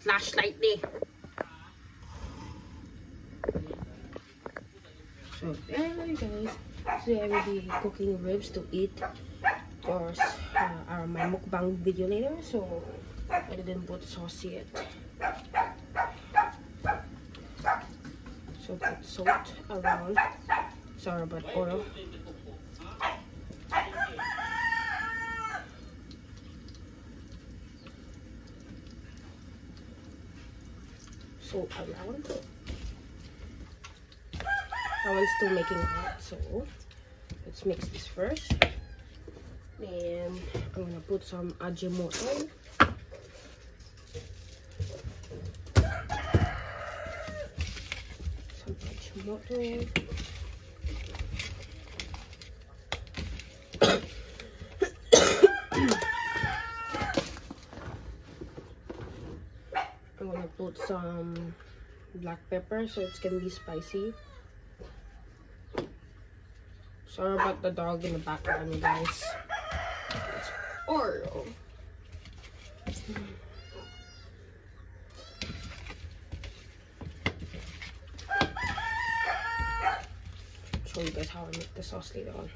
flashlight there. So there guys. Today I will be cooking ribs to eat. Of course, uh, my mukbang video later. So I didn't put sauce yet. So put salt around. Sorry about oil. Salt around. That one's still making hot, so let's mix this first. And I'm gonna put some ajinomoto. tomato. I'm gonna put some black pepper so it's gonna be spicy. Sorry about the dog in the background, you guys. It's Oreo. show you guys how I make the sauce later on.